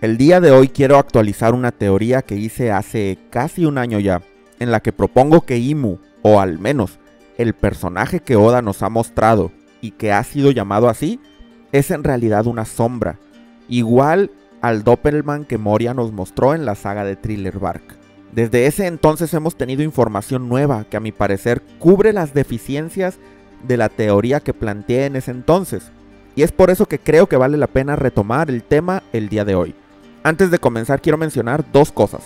El día de hoy quiero actualizar una teoría que hice hace casi un año ya, en la que propongo que Imu, o al menos el personaje que Oda nos ha mostrado y que ha sido llamado así, es en realidad una sombra, igual al Doppelman que Moria nos mostró en la saga de Thriller Bark. Desde ese entonces hemos tenido información nueva que a mi parecer cubre las deficiencias de la teoría que planteé en ese entonces, y es por eso que creo que vale la pena retomar el tema el día de hoy. Antes de comenzar quiero mencionar dos cosas.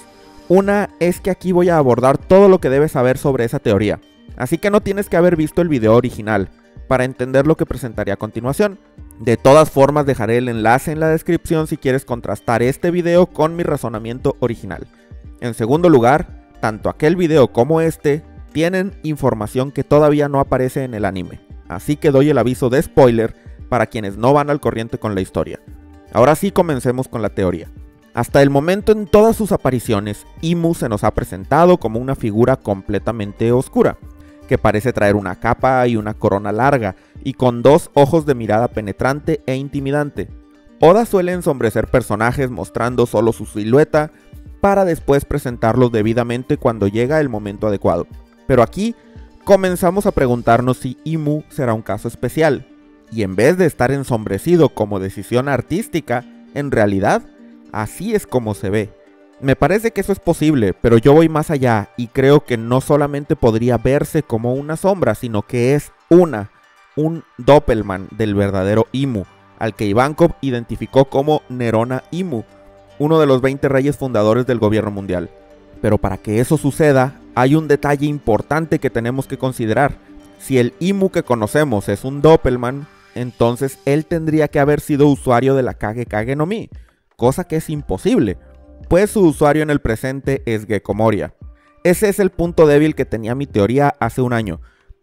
Una es que aquí voy a abordar todo lo que debes saber sobre esa teoría, así que no tienes que haber visto el video original para entender lo que presentaré a continuación. De todas formas dejaré el enlace en la descripción si quieres contrastar este video con mi razonamiento original. En segundo lugar, tanto aquel video como este tienen información que todavía no aparece en el anime, así que doy el aviso de spoiler para quienes no van al corriente con la historia. Ahora sí comencemos con la teoría. Hasta el momento en todas sus apariciones, Imu se nos ha presentado como una figura completamente oscura, que parece traer una capa y una corona larga, y con dos ojos de mirada penetrante e intimidante. Oda suele ensombrecer personajes mostrando solo su silueta, para después presentarlos debidamente cuando llega el momento adecuado. Pero aquí comenzamos a preguntarnos si Imu será un caso especial, y en vez de estar ensombrecido como decisión artística, en realidad así es como se ve. Me parece que eso es posible, pero yo voy más allá y creo que no solamente podría verse como una sombra, sino que es una, un Doppelman del verdadero Imu, al que Ivankov identificó como Nerona Imu, uno de los 20 reyes fundadores del gobierno mundial. Pero para que eso suceda, hay un detalle importante que tenemos que considerar. Si el Imu que conocemos es un Doppelman, entonces él tendría que haber sido usuario de la Kage Kage no Mi, cosa que es imposible, pues su usuario en el presente es Gecko Moria. Ese es el punto débil que tenía mi teoría hace un año,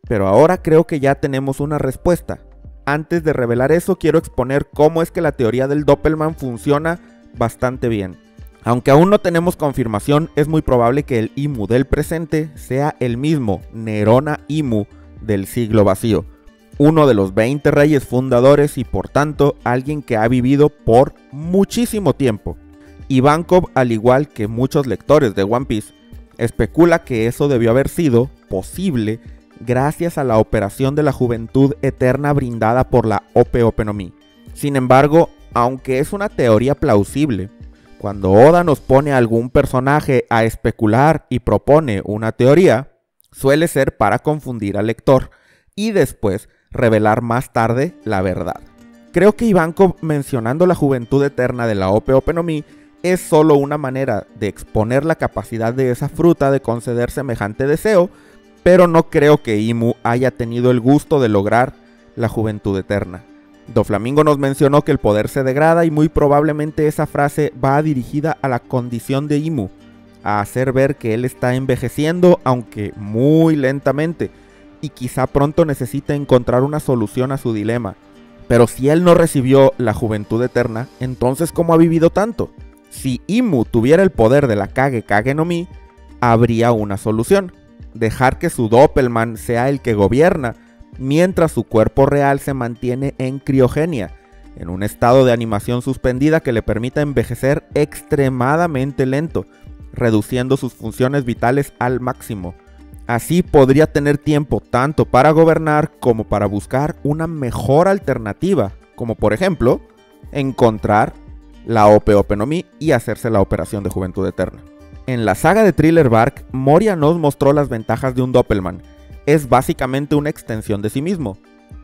pero ahora creo que ya tenemos una respuesta. Antes de revelar eso, quiero exponer cómo es que la teoría del Doppelman funciona bastante bien. Aunque aún no tenemos confirmación, es muy probable que el Imu del presente sea el mismo Nerona Imu del siglo vacío, uno de los 20 reyes fundadores y por tanto alguien que ha vivido por muchísimo tiempo. Ivankov, al igual que muchos lectores de One Piece, especula que eso debió haber sido posible gracias a la operación de la juventud eterna brindada por la Ope Ope no Mi. Sin embargo, aunque es una teoría plausible, cuando Oda nos pone a algún personaje a especular y propone una teoría, suele ser para confundir al lector y después revelar más tarde la verdad. Creo que Ivankov mencionando la juventud eterna de la Ope Ope no Mi es solo una manera de exponer la capacidad de esa fruta de conceder semejante deseo, pero no creo que Imu haya tenido el gusto de lograr la juventud eterna. Doflamingo nos mencionó que el poder se degrada y muy probablemente esa frase va dirigida a la condición de Imu, a hacer ver que él está envejeciendo aunque muy lentamente, y quizá pronto necesite encontrar una solución a su dilema. Pero si él no recibió la juventud eterna, entonces ¿cómo ha vivido tanto? Si Imu tuviera el poder de la Kage Kage no Mi, habría una solución. Dejar que su Doppelman sea el que gobierna, mientras su cuerpo real se mantiene en criogenia, en un estado de animación suspendida que le permita envejecer extremadamente lento, reduciendo sus funciones vitales al máximo. Así podría tener tiempo tanto para gobernar como para buscar una mejor alternativa, como por ejemplo, encontrar la Ope Ope no Mi y hacerse la operación de Juventud Eterna. En la saga de Thriller Bark, Moria nos mostró las ventajas de un Doppelman. Es básicamente una extensión de sí mismo.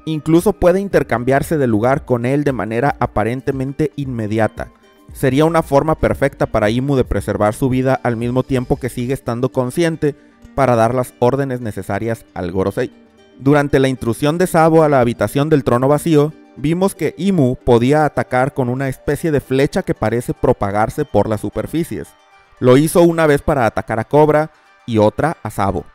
Incluso puede intercambiarse de lugar con él de manera aparentemente inmediata. Sería una forma perfecta para Imu de preservar su vida al mismo tiempo que sigue estando consciente para dar las órdenes necesarias al Gorosei. Durante la intrusión de Sabo a la habitación del trono vacío, vimos que Imu podía atacar con una especie de flecha que parece propagarse por las superficies. Lo hizo una vez para atacar a Cobra y otra a Sabo.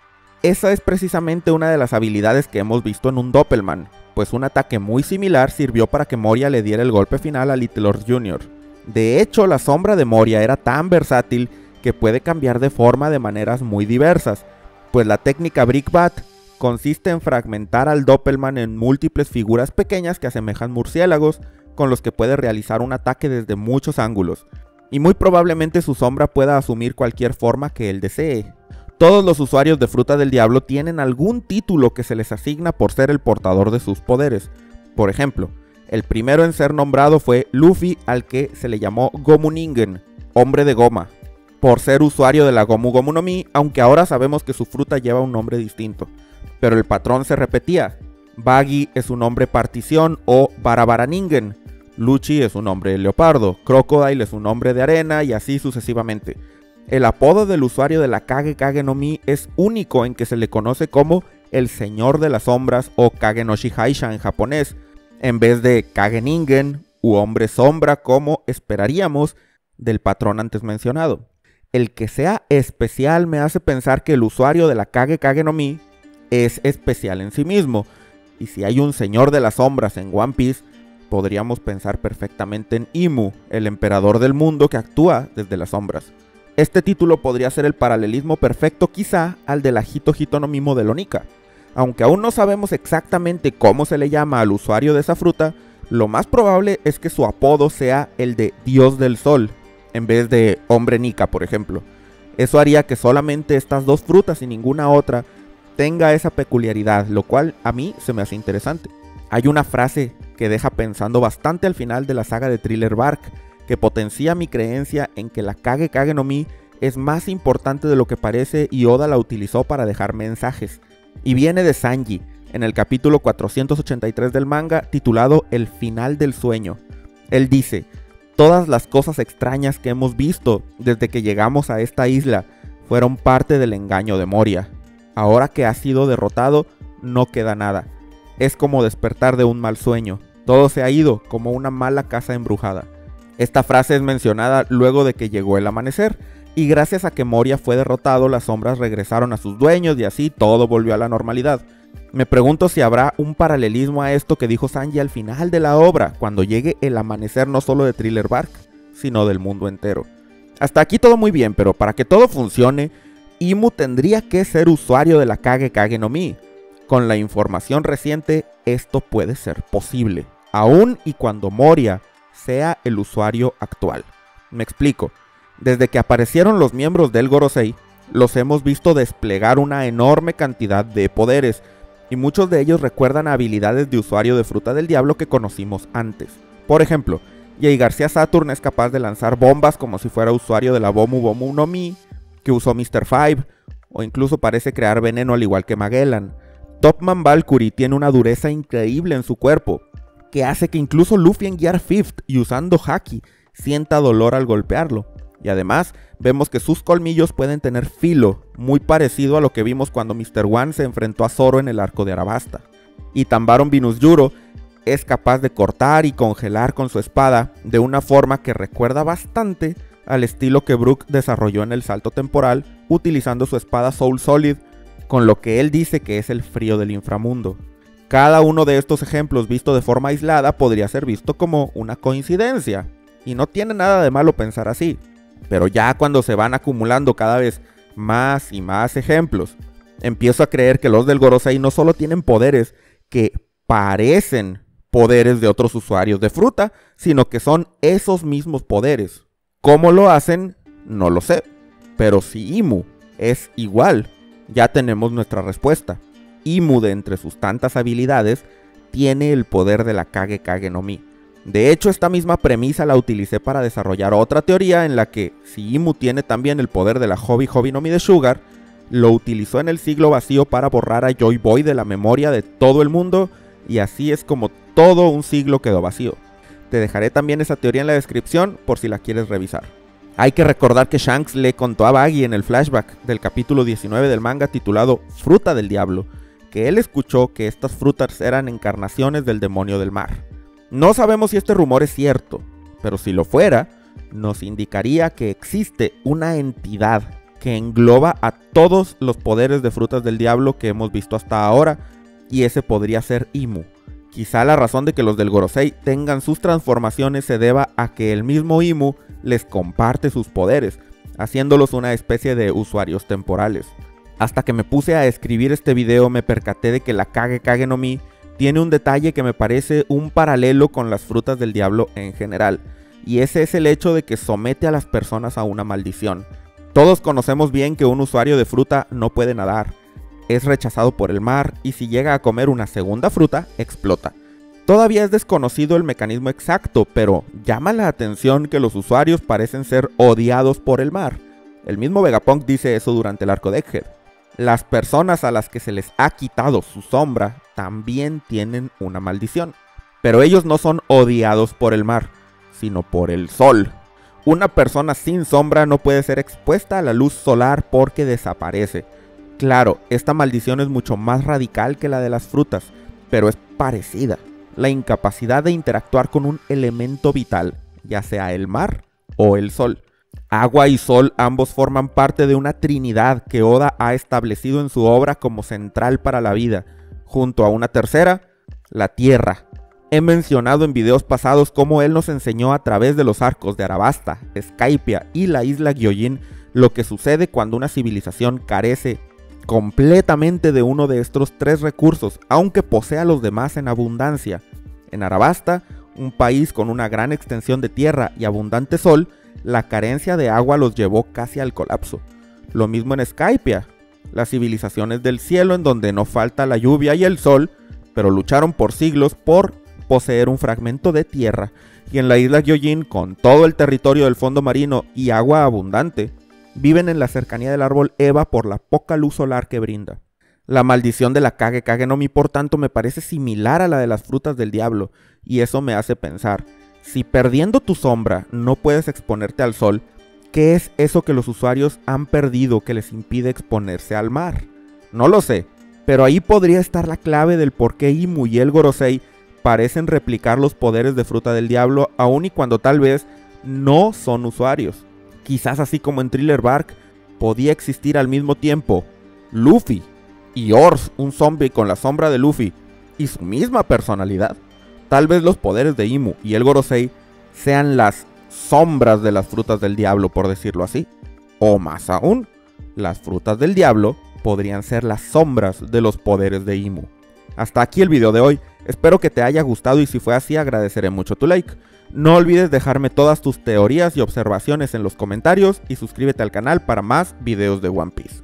Esa es precisamente una de las habilidades que hemos visto en un Doppelman, pues un ataque muy similar sirvió para que Moria le diera el golpe final a Little Lord Jr. De hecho, la sombra de Moria era tan versátil que puede cambiar de forma de maneras muy diversas, pues la técnica Brickbat consiste en fragmentar al Doppelman en múltiples figuras pequeñas que asemejan murciélagos, con los que puede realizar un ataque desde muchos ángulos. y muy probablemente su sombra pueda asumir cualquier forma que él desee. Todos los usuarios de Fruta del Diablo tienen algún título que se les asigna por ser el portador de sus poderes. Por ejemplo, el primero en ser nombrado fue Luffy al que se le llamó Gomuningen, hombre de goma, por ser usuario de la Gomu Gomu no Mi, aunque ahora sabemos que su fruta lleva un nombre distinto. Pero el patrón se repetía. Baggy es un nombre partición o Barabaraningen. Luchi es un nombre leopardo, Crocodile es un nombre de arena y así sucesivamente. El apodo del usuario de la Kage Kage no Mi es único en que se le conoce como el Señor de las Sombras o Kage no Shihaisha en japonés, en vez de Kage Ningen u Hombre Sombra como esperaríamos del patrón antes mencionado. El que sea especial me hace pensar que el usuario de la Kage Kage no Mi es especial en sí mismo, y si hay un Señor de las Sombras en One Piece, podríamos pensar perfectamente en Imu, el emperador del mundo que actúa desde las sombras. Este título podría ser el paralelismo perfecto quizá al del Ajito Hitonomimo de Lonica. Aunque aún no sabemos exactamente cómo se le llama al usuario de esa fruta, lo más probable es que su apodo sea el de Dios del Sol, en vez de Hombre Nika, por ejemplo. Eso haría que solamente estas dos frutas y ninguna otra tenga esa peculiaridad, lo cual a mí se me hace interesante. Hay una frase que deja pensando bastante al final de la saga de Thriller Bark, que potencia mi creencia en que la Kage Kage no Mi es más importante de lo que parece y Oda la utilizó para dejar mensajes. Y viene de Sanji, en el capítulo 483 del manga titulado El final del sueño. Él dice, todas las cosas extrañas que hemos visto desde que llegamos a esta isla fueron parte del engaño de Moria. Ahora que ha sido derrotado, no queda nada. Es como despertar de un mal sueño. Todo se ha ido como una mala casa embrujada. Esta frase es mencionada luego de que llegó el amanecer, y gracias a que Moria fue derrotado, las sombras regresaron a sus dueños y así todo volvió a la normalidad. Me pregunto si habrá un paralelismo a esto que dijo Sanji al final de la obra, cuando llegue el amanecer no solo de Thriller Bark, sino del mundo entero. Hasta aquí todo muy bien, pero para que todo funcione, Imu tendría que ser usuario de la Kage Kage no Mi. Con la información reciente, esto puede ser posible, aun y cuando Moria sea el usuario actual. Me explico. Desde que aparecieron los miembros del Gorosei, los hemos visto desplegar una enorme cantidad de poderes, y muchos de ellos recuerdan habilidades de usuario de fruta del diablo que conocimos antes. Por ejemplo, Jay García Saturn es capaz de lanzar bombas como si fuera usuario de la Bomu Bomu no Mi, que usó Mr. Five, o incluso parece crear veneno al igual que Magellan. Topman Valkyrie tiene una dureza increíble en su cuerpo, que hace que incluso Luffy en Gear Fifth y usando Haki sienta dolor al golpearlo. Y además vemos que sus colmillos pueden tener filo, muy parecido a lo que vimos cuando Mr. One se enfrentó a Zoro en el arco de Arabasta. Y Tambaron Venus Yuro es capaz de cortar y congelar con su espada de una forma que recuerda bastante al estilo que Brook desarrolló en el salto temporal utilizando su espada Soul Solid, con lo que él dice que es el frío del inframundo. Cada uno de estos ejemplos visto de forma aislada podría ser visto como una coincidencia, y no tiene nada de malo pensar así. Pero ya cuando se van acumulando cada vez más y más ejemplos, empiezo a creer que los del Gorosei no solo tienen poderes que parecen poderes de otros usuarios de fruta, sino que son esos mismos poderes. ¿Cómo lo hacen? No lo sé. Pero si Imu es igual, ya tenemos nuestra respuesta. Imu de entre sus tantas habilidades tiene el poder de la Kage Kage no Mi. De hecho, esta misma premisa la utilicé para desarrollar otra teoría en la que, si Imu tiene también el poder de la Hobby Hobby no Mi de Sugar, lo utilizó en el siglo vacío para borrar a Joy Boy de la memoria de todo el mundo, y así es como todo un siglo quedó vacío. Te dejaré también esa teoría en la descripción por si la quieres revisar. Hay que recordar que Shanks le contó a Baggy en el flashback del capítulo 19 del manga titulado Fruta del Diablo, que él escuchó que estas frutas eran encarnaciones del demonio del mar. No sabemos si este rumor es cierto, pero si lo fuera, nos indicaría que existe una entidad que engloba a todos los poderes de frutas del diablo que hemos visto hasta ahora, y ese podría ser Imu. Quizá la razón de que los del Gorosei tengan sus transformaciones se deba a que el mismo Imu les comparte sus poderes, haciéndolos una especie de usuarios temporales. Hasta que me puse a escribir este video me percaté de que la Kage Kage no Mi tiene un detalle que me parece un paralelo con las frutas del diablo en general. y ese es el hecho de que somete a las personas a una maldición. Todos conocemos bien que un usuario de fruta no puede nadar, es rechazado por el mar y si llega a comer una segunda fruta, explota. Todavía es desconocido el mecanismo exacto, pero llama la atención que los usuarios parecen ser odiados por el mar. El mismo Vegapunk dice eso durante el arco de Egghead. Las personas a las que se les ha quitado su sombra también tienen una maldición. Pero ellos no son odiados por el mar, sino por el sol. Una persona sin sombra no puede ser expuesta a la luz solar porque desaparece. Claro, esta maldición es mucho más radical que la de las frutas, pero es parecida. La incapacidad de interactuar con un elemento vital, ya sea el mar o el sol. Agua y sol ambos forman parte de una trinidad que Oda ha establecido en su obra como central para la vida, junto a una tercera, la tierra. He mencionado en videos pasados cómo él nos enseñó a través de los arcos de Arabasta, Skypia y la isla Gyojin lo que sucede cuando una civilización carece completamente de uno de estos tres recursos, aunque posea los demás en abundancia. En Arabasta, un país con una gran extensión de tierra y abundante sol, la carencia de agua los llevó casi al colapso. Lo mismo en Skypia, las civilizaciones del cielo en donde no falta la lluvia y el sol, pero lucharon por siglos por poseer un fragmento de tierra, y en la isla Gyojin, con todo el territorio del fondo marino y agua abundante, viven en la cercanía del árbol Eva por la poca luz solar que brinda. La maldición de la Kage Kage no Mi por tanto me parece similar a la de las frutas del diablo, y eso me hace pensar, si perdiendo tu sombra no puedes exponerte al sol, ¿qué es eso que los usuarios han perdido que les impide exponerse al mar? No lo sé, pero ahí podría estar la clave del por qué Imu y el Gorosei parecen replicar los poderes de fruta del diablo aun y cuando tal vez no son usuarios. Quizás así como en Thriller Bark, podía existir al mismo tiempo Luffy y Ors, un zombie con la sombra de Luffy y su misma personalidad. Tal vez los poderes de Imu y el Gorosei sean las sombras de las frutas del diablo, por decirlo así. O más aún, las frutas del diablo podrían ser las sombras de los poderes de Imu. Hasta aquí el video de hoy, espero que te haya gustado y si fue así agradeceré mucho tu like. No olvides dejarme todas tus teorías y observaciones en los comentarios y suscríbete al canal para más videos de One Piece.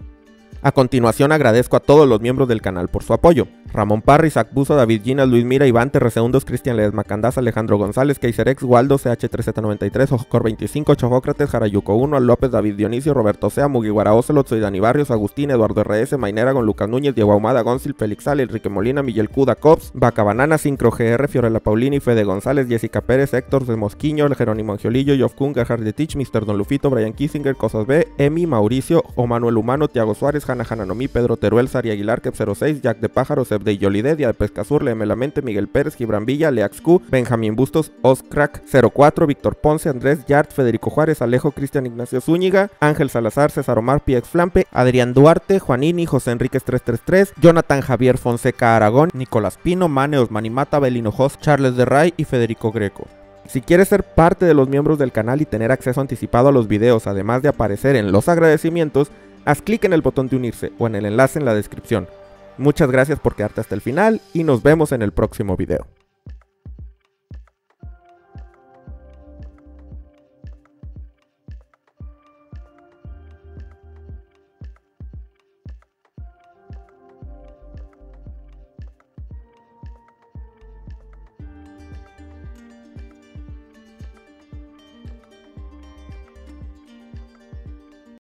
A continuación agradezco a todos los miembros del canal por su apoyo. Ramón Parry, Zach Buzo, David Ginas, Luis Mira, Iván Terreseundos, Cristian Ledesma Candás, Alejandro González, Kaiser X, Waldo, CH3Z93, Ojocor 25, Chojócrates, Jarayuco 1, López, David Dionisio, Roberto Sea, Mugiwara Ocelot, Soy Dani Barrios, Agustín, Eduardo RS, Mainera, con Lucas Núñez, Diego Ahumada, Gonzil, Félix Sal, Enrique Molina, Miguel Cuda, Cops, Vaca Banana, Sincro GR, Fiorella Paulini, Fede González, Jessica Pérez, Héctor de Mosquiño, Jerónimo Angiolillo, Joff Kun, Gerhard de Teach, Mr. Don Lufito, Brian Kissinger, Cosas B, Emi, Mauricio, O Manuel Humano, Tiago Suárez, Hanna Hananomi, Pedro Teruel, Sari Aguilar, Kep 06, Jack de Pájaro, Seb de Yolide, Dia de Pescazur, Leme la Miguel Pérez, Gibran Villa, Leax Q, Benjamín Bustos, Oscrack 04, Víctor Ponce, Andrés Yart, Federico Juárez, Alejo, Cristian Ignacio Zúñiga, Ángel Salazar, César Omar, PX Flampe, Adrián Duarte, Juanini, José Enríquez 333, Jonathan Javier Fonseca Aragón, Nicolás Pino, Maneos, Manimata, Belino Host, Charles de Ray y Federico Greco. Si quieres ser parte de los miembros del canal y tener acceso anticipado a los videos, además de aparecer en los agradecimientos, haz clic en el botón de unirse o en el enlace en la descripción. Muchas gracias por quedarte hasta el final y nos vemos en el próximo video.